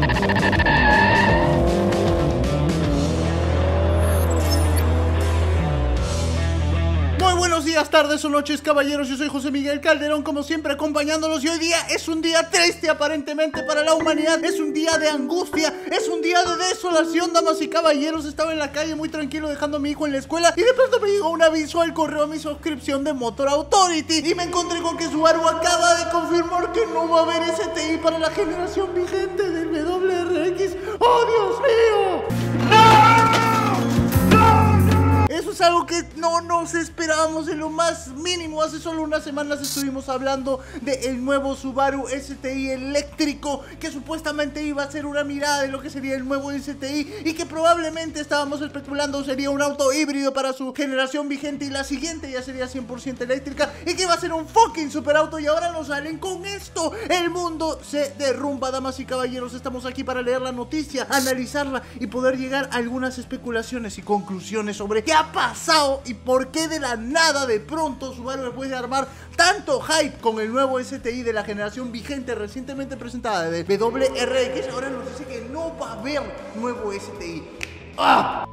Thank you. Días, tardes o noches, caballeros. Yo soy José Miguel Calderón, como siempre, acompañándolos. Y hoy día es un día triste, aparentemente, para la humanidad. Es un día de angustia, es un día de desolación, damas y caballeros. Estaba en la calle muy tranquilo, dejando a mi hijo en la escuela. Y de pronto me llegó un aviso al correo a mi suscripción de Motor Authority. Y me encontré con que Subaru acaba de confirmar que no va a haber STI para la generación vigente del WRX. ¡Oh, Dios mío! Es algo que no nos esperábamos en lo más mínimo. Hace solo unas semanas estuvimos hablando del nuevo Subaru STI eléctrico que supuestamente iba a ser una mirada de lo que sería el nuevo STI y que probablemente estábamos especulando sería un auto híbrido para su generación vigente y la siguiente ya sería 100% eléctrica y que iba a ser un fucking superauto y ahora nos salen con esto. El mundo se derrumba, damas y caballeros. Estamos aquí para leer la noticia, analizarla y poder llegar a algunas especulaciones y conclusiones sobre qué ha pasado y por qué de la nada de pronto Subaru después de armar tanto hype con el nuevo STI de la generación vigente recientemente presentada de WRX ahora nos dice que no va a haber nuevo STI. ¡Ah!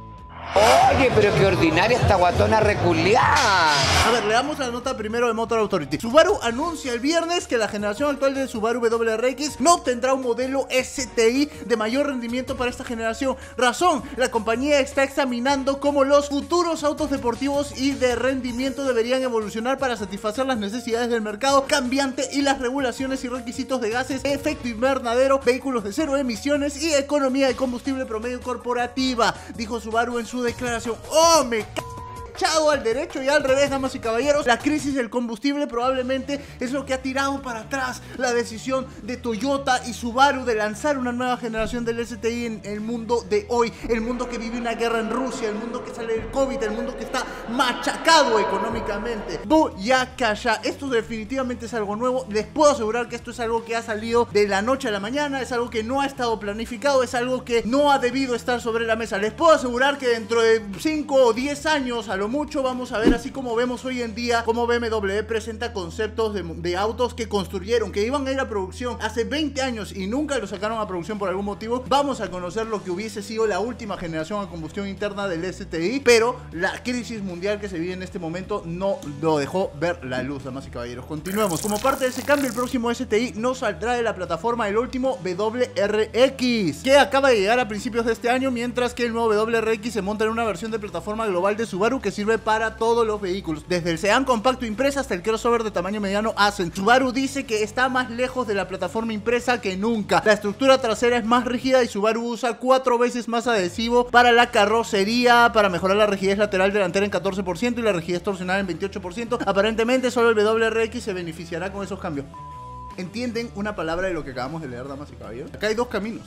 Oye, pero qué ordinaria esta guatona reculeada. A ver, le damos la nota primero de Motor Authority. Subaru anuncia el viernes que la generación actual de Subaru WRX no obtendrá un modelo STI de mayor rendimiento para esta generación. Razón, la compañía está examinando cómo los futuros autos deportivos y de rendimiento deberían evolucionar para satisfacer las necesidades del mercado cambiante y las regulaciones y requisitos de gases, efecto invernadero, vehículos de cero emisiones y economía de combustible promedio corporativa, dijo Subaru en su declaración. ¡Oh, me echado al derecho y al revés, damas y caballeros. La crisis del combustible probablemente es lo que ha tirado para atrás la decisión de Toyota y Subaru de lanzar una nueva generación del STI en el mundo de hoy. El mundo que vive una guerra en Rusia, el mundo que sale del COVID, el mundo que está machacado económicamente. calla esto definitivamente es algo nuevo. Les puedo asegurar que esto es algo que ha salido de la noche a la mañana, es algo que no ha estado planificado, es algo que no ha debido estar sobre la mesa. Les puedo asegurar que dentro de 5 o 10 años, a mucho vamos a ver, así como vemos hoy en día, como BMW presenta conceptos de, autos que construyeron, que iban a ir a producción hace 20 años y nunca lo sacaron a producción por algún motivo. Vamos a conocer lo que hubiese sido la última generación a combustión interna del STI, pero la crisis mundial que se vive en este momento no lo dejó ver la luz, damas y caballeros. Continuemos. Como parte de ese cambio, el próximo STI no saldrá de la plataforma el último WRX, que acaba de llegar a principios de este año, mientras que el nuevo WRX se monta en una versión de plataforma global de Subaru que sirve para todos los vehículos, desde el sedán compacto impresa hasta el crossover de tamaño mediano Ascent. Subaru dice que está más lejos de la plataforma impresa que nunca. La estructura trasera es más rígida y Subaru usa cuatro veces más adhesivo para la carrocería, para mejorar la rigidez lateral delantera en 14% y la rigidez torsional en 28%. Aparentemente solo el WRX se beneficiará con esos cambios. ¿Entienden una palabra de lo que acabamos de leer, damas y caballeros? Acá hay dos caminos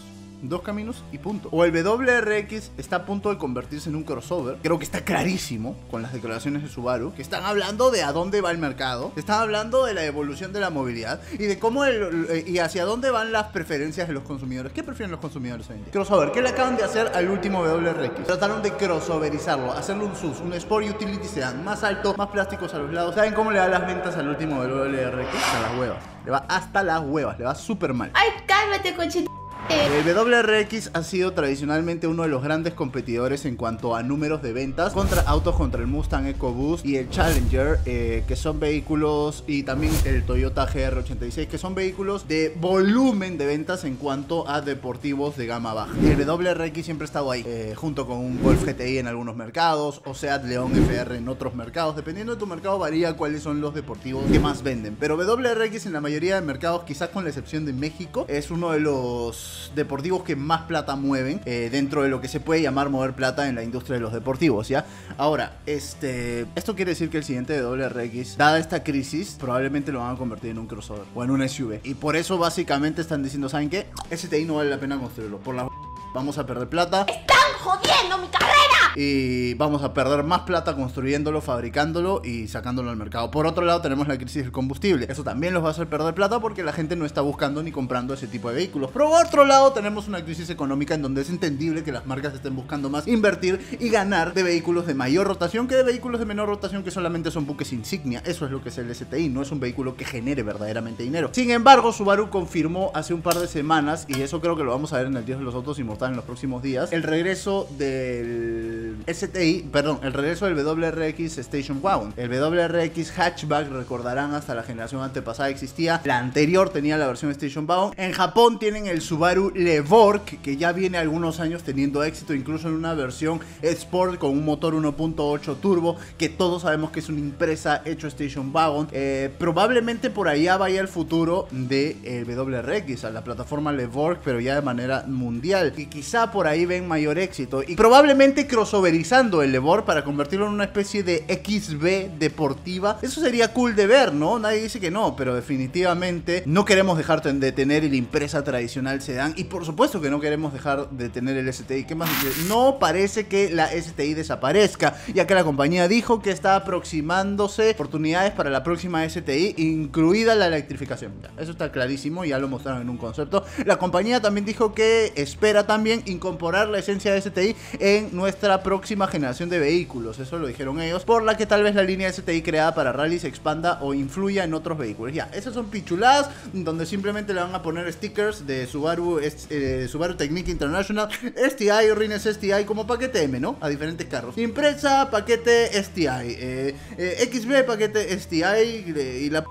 dos caminos y punto. O el WRX está a punto de convertirse en un crossover. Creo que está clarísimo con las declaraciones de Subaru, que están hablando de a dónde va el mercado, están hablando de la evolución de la movilidad y de cómo el, eh, y hacia dónde van las preferencias de los consumidores. ¿Qué prefieren los consumidores hoy día? Crossover. ¿Qué le acaban de hacer al último WRX? Trataron de crossoverizarlo, hacerle un SUS, un Sport Utility Sedan, más alto, más plásticos a los lados. ¿Saben cómo le da las ventas al último WRX? A las huevas. Le va hasta las huevas, le va súper mal. Ay, cálmate, cochito. El WRX ha sido tradicionalmente uno de los grandes competidores en cuanto a números de ventas contra autos contra el Mustang EcoBoost y el Challenger, eh, que son vehículos, y también el Toyota GR86, que son vehículos de volumen de ventas en cuanto a deportivos de gama baja. El WRX siempre ha estado ahí, eh, junto con un Golf GTI en algunos mercados, o sea, León FR en otros mercados. Dependiendo de tu mercado varía cuáles son los deportivos que más venden. Pero WRX en la mayoría de mercados, quizás con la excepción de México, es uno de los deportivos que más plata mueven eh, dentro de lo que se puede llamar mover plata en la industria de los deportivos, ¿ya? Ahora, este, esto quiere decir que el siguiente WRX, dada esta crisis, probablemente lo van a convertir en un crossover o en un SUV. Y por eso básicamente están diciendo, ¿saben qué? STI no vale la pena construirlo. Por la... Vamos a perder plata. ¡Están jodiendo mi carrera! y vamos a perder más plata construyéndolo, fabricándolo y sacándolo al mercado. Por otro lado, tenemos la crisis del combustible. Eso también los va a hacer perder plata porque la gente no está buscando ni comprando ese tipo de vehículos. Por otro lado, tenemos una crisis económica en donde es entendible que las marcas estén buscando más invertir y ganar de vehículos de mayor rotación que de vehículos de menor rotación que solamente son buques insignia. Eso es lo que es el STI, no es un vehículo que genere verdaderamente dinero. Sin embargo, Subaru confirmó hace un par de semanas, y eso creo que lo vamos a ver en el Dios de los Autos Inmortales en los próximos días, el regreso del STI, perdón, el regreso del WRX Station Wagon. El WRX Hatchback, recordarán, hasta la generación antepasada existía. La anterior tenía la versión Station Wagon. En Japón tienen el Subaru Levork, que ya viene algunos años teniendo éxito, incluso en una versión Sport con un motor 1.8 turbo, que todos sabemos que es una impresa hecho Station Wagon. Eh, probablemente por allá vaya el futuro de el WRX, a la plataforma Levork, pero ya de manera mundial. Y quizá por ahí ven mayor éxito. Y probablemente crossoverizando el Levor para convertirlo en una especie de XB deportiva. Eso sería cool de ver, ¿no? Nadie dice que no, pero definitivamente no queremos dejar de tener el impresa tradicional sedán. Y por supuesto que no queremos dejar de tener el STI. ¿Qué más? No parece que la STI desaparezca, ya que la compañía dijo que está aproximándose oportunidades para la próxima STI, incluida la electrificación. Eso está clarísimo, ya lo mostraron en un concepto. La compañía también dijo que espera también incorporar la esencia de STI en nuestra próxima generación de vehículos. Eso lo dijeron ellos, por la que tal vez la línea STI creada para rally se expanda o influya en otros vehículos. Ya, esas son pichuladas donde simplemente le van a poner stickers de Subaru, eh, Subaru Technique International, STI, Rines STI como paquete M, ¿no? A diferentes carros. Impresa, paquete STI, eh, eh, XB, paquete STI y la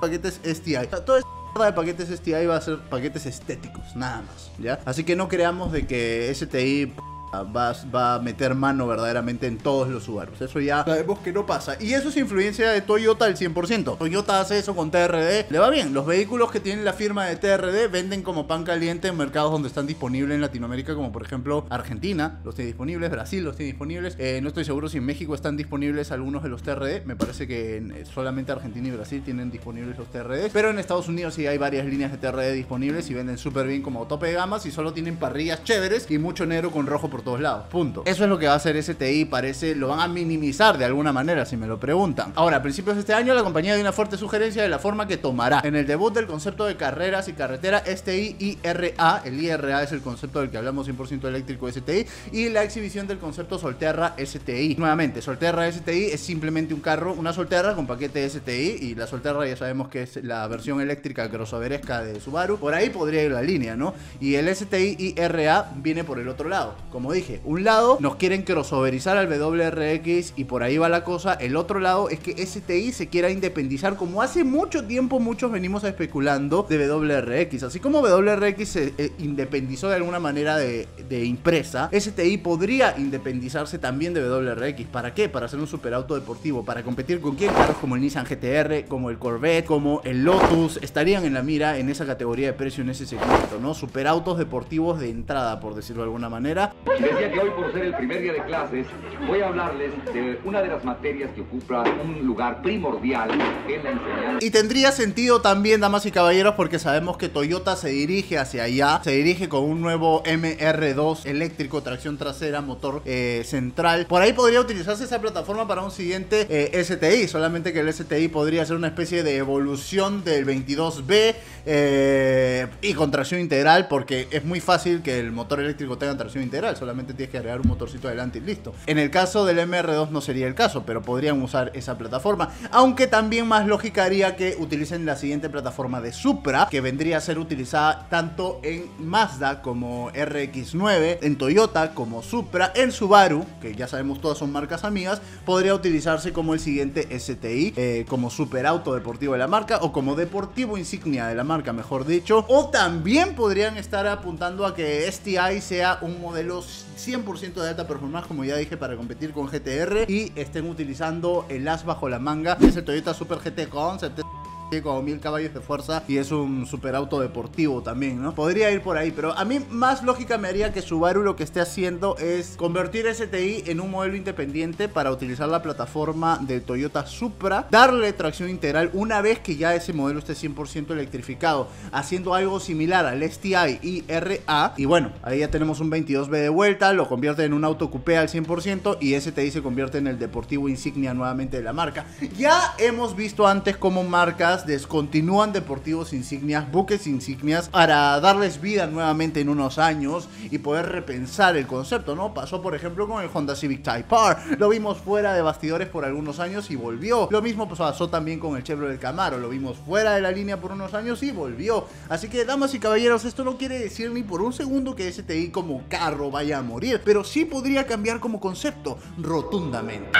paquetes STI. todo de paquetes STI va a ser paquetes estéticos, nada más, ¿ya? Así que no creamos de que STI Va, a meter mano verdaderamente en todos los Subarus. Eso ya sabemos que no pasa. Y eso es influencia de Toyota al 100%. Toyota hace eso con TRD. Le va bien. Los vehículos que tienen la firma de TRD venden como pan caliente en mercados donde están disponibles en Latinoamérica, como por ejemplo Argentina, los tiene disponibles, Brasil los tiene disponibles. Eh, no estoy seguro si en México están disponibles algunos de los TRD. Me parece que eh, solamente Argentina y Brasil tienen disponibles los TRD. Pero en Estados Unidos sí hay varias líneas de TRD disponibles y venden súper bien como tope de gamas y solo tienen parrillas chéveres y mucho negro con rojo todos lados. Punto. Eso es lo que va a hacer STI. Parece, lo van a minimizar de alguna manera, si me lo preguntan. Ahora, a principios de este año, la compañía dio una fuerte sugerencia de la forma que tomará. En el debut del concepto de carreras y carretera, STI IRA. El IRA es el concepto del que hablamos 100% eléctrico STI. Y la exhibición del concepto Solterra STI. Nuevamente, Solterra STI es simplemente un carro, una Solterra con paquete STI. Y la Solterra ya sabemos que es la versión eléctrica crossoveresca de Subaru. Por ahí podría ir la línea, ¿no? Y el STI IRA viene por el otro lado. Como dije, un lado nos quieren crossoverizar al WRX y por ahí va la cosa. El otro lado es que STI se quiera independizar como hace mucho tiempo muchos venimos especulando de WRX. Así como WRX se eh, independizó de alguna manera de, de, impresa, STI podría independizarse también de WRX. ¿Para qué? Para hacer un superauto deportivo, para competir con quién? Carros como el Nissan GTR, como el Corvette, como el Lotus, estarían en la mira en esa categoría de precio en ese segmento, ¿no? Superautos deportivos de entrada, por decirlo de alguna manera. Decía que hoy por ser el primer día de clases voy a hablarles de una de las materias que ocupa un lugar primordial en la enseñanza. Y tendría sentido también, damas y caballeros, porque sabemos que Toyota se dirige hacia allá, se dirige con un nuevo MR2 eléctrico, tracción trasera, motor eh, central. Por ahí podría utilizarse esa plataforma para un siguiente eh, STI, solamente que el STI podría ser una especie de evolución del 22B eh, y con tracción integral, porque es muy fácil que el motor eléctrico tenga tracción integral, tienes que agregar un motorcito adelante y listo. En el caso del MR2 no sería el caso, pero podrían usar esa plataforma. Aunque también más lógica haría que utilicen la siguiente plataforma de Supra, que vendría a ser utilizada tanto en Mazda como RX9, en Toyota como Supra, en Subaru, que ya sabemos todas son marcas amigas, podría utilizarse como el siguiente STI, eh, como superauto deportivo de la marca o como deportivo insignia de la marca, mejor dicho. O también podrían estar apuntando a que STI sea un modelo 100% de alta performance, como ya dije, para competir con GTR y estén utilizando el as bajo la manga, es el Toyota Super GT Concept tiene como mil caballos de fuerza y es un superauto deportivo también, ¿no? Podría ir por ahí, pero a mí más lógica me haría que Subaru lo que esté haciendo es convertir STI en un modelo independiente para utilizar la plataforma del Toyota Supra, darle tracción integral una vez que ya ese modelo esté 100% electrificado, haciendo algo similar al STI y RA. Y bueno, ahí ya tenemos un 22B de vuelta, lo convierte en un auto coupé al 100% y STI se convierte en el deportivo insignia nuevamente de la marca. Ya hemos visto antes cómo marcas descontinúan deportivos insignias, buques insignias, para darles vida nuevamente en unos años y poder repensar el concepto, ¿no? Pasó por ejemplo con el Honda Civic Type R, lo vimos fuera de bastidores por algunos años y volvió. Lo mismo pasó también con el Chevrolet Camaro, lo vimos fuera de la línea por unos años y volvió. Así que damas y caballeros, esto no quiere decir ni por un segundo que STI como carro vaya a morir, pero sí podría cambiar como concepto rotundamente.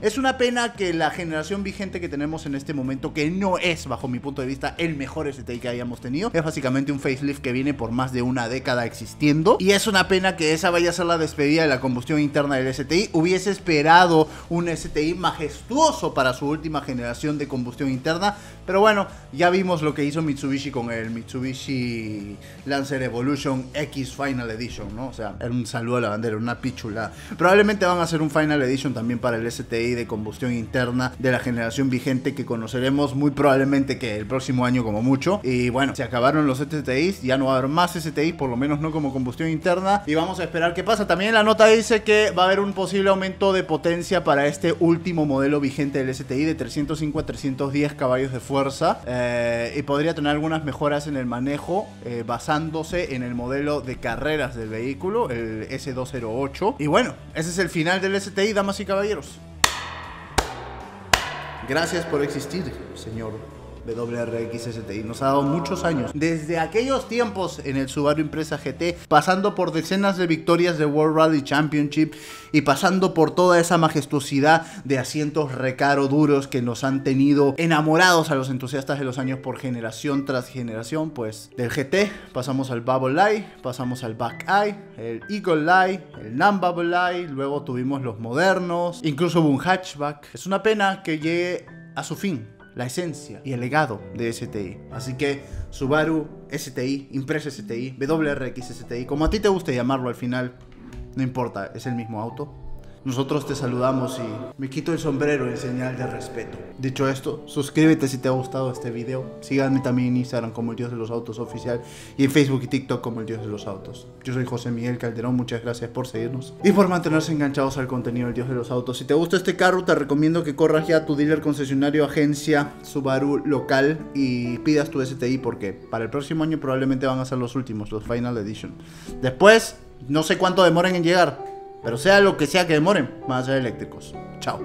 Es una pena que la generación vigente que tenemos en este momento, que no es, bajo mi punto de vista, el mejor STI que hayamos tenido, es básicamente un facelift que viene por más de una década existiendo. Y es una pena que esa vaya a ser la despedida de la combustión interna del STI. Hubiese esperado un STI majestuoso para su última generación de combustión interna. Pero bueno, ya vimos lo que hizo Mitsubishi con el Mitsubishi Lancer Evolution X Final Edition, ¿no? O sea, era un saludo a la bandera, una pichula. Probablemente van a hacer un Final Edition también para el STI de combustión interna de la generación vigente que conoceremos muy probablemente que el próximo año como mucho. Y bueno, se acabaron los STIs, ya no va a haber más STI, por lo menos no como combustión interna. Y vamos a esperar qué pasa. También la nota dice que va a haber un posible aumento de potencia para este último modelo vigente del STI de 305 a 310 caballos de fuerza. Eh, y podría tener algunas mejoras en el manejo eh, basándose en el modelo de carreras del vehículo, el S208. Y bueno, ese es el final del STI, damas y caballeros. Gracias por existir, señor WRX Nos ha dado muchos años. Desde aquellos tiempos en el Subaru Impresa GT, pasando por decenas de victorias de World Rally Championship y pasando por toda esa majestuosidad de asientos recaro duros que nos han tenido enamorados a los entusiastas de los años por generación tras generación, pues del GT pasamos al Bubble Eye, pasamos al Back Eye, el Eagle Eye, el Non-Bubble Eye, luego tuvimos los modernos, incluso hubo un hatchback. Es una pena que llegue a su fin la esencia y el legado de STI. Así que Subaru STI, Impresa STI, WRX STI, como a ti te guste llamarlo al final, no importa, es el mismo auto. Nosotros te saludamos y me quito el sombrero en señal de respeto. Dicho esto, suscríbete si te ha gustado este video. Síganme también en Instagram como el Dios de los Autos Oficial y en Facebook y TikTok como el Dios de los Autos. Yo soy José Miguel Calderón, muchas gracias por seguirnos y por mantenerse enganchados al contenido del Dios de los Autos. Si te gusta este carro, te recomiendo que corras ya a tu dealer concesionario, agencia, Subaru local y pidas tu STI porque para el próximo año probablemente van a ser los últimos, los Final Edition. Después, no sé cuánto demoren en llegar. Pero sea lo que sea que demoren, van a ser eléctricos. Chao.